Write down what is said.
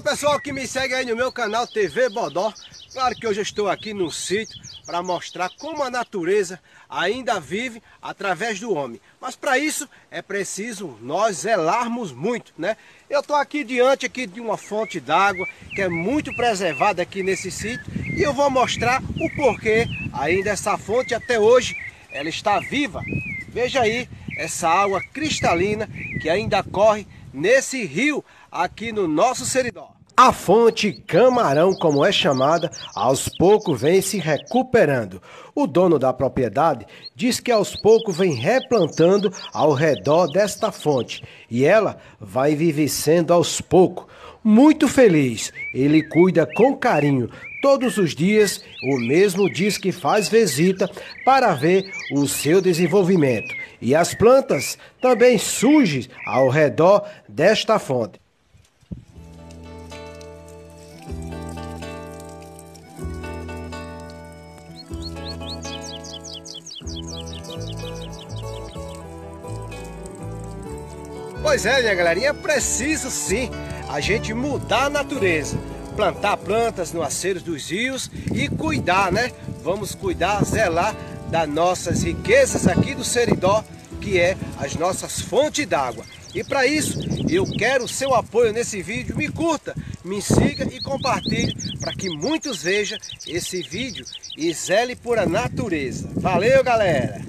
pessoal que me segue aí no meu canal TV Bodó. Claro que hoje eu estou aqui no sítio para mostrar como a natureza ainda vive através do homem. Mas para isso é preciso nós zelarmos muito, né? Eu estou aqui diante aqui de uma fonte d'água que é muito preservada aqui nesse sítio e eu vou mostrar o porquê ainda essa fonte até hoje ela está viva. Veja aí essa água cristalina que ainda corre nesse rio aqui no nosso Seridó. A fonte Camarão, como é chamada, aos poucos vem se recuperando. O dono da propriedade diz que aos poucos vem replantando ao redor desta fonte e ela vai vivecendo aos poucos. Muito feliz, ele cuida com carinho. Todos os dias, o mesmo diz que faz visita para ver o seu desenvolvimento. E as plantas também surgem ao redor desta fonte. Pois é, minha galerinha, é preciso sim a gente mudar a natureza. Plantar plantas no aceiro dos rios e cuidar, né? Vamos cuidar, zelar das nossas riquezas aqui do Seridó, que é as nossas fontes d'água. E para isso, eu quero o seu apoio nesse vídeo. Me curta, me siga e compartilhe para que muitos vejam esse vídeo e zele por a natureza. Valeu, galera!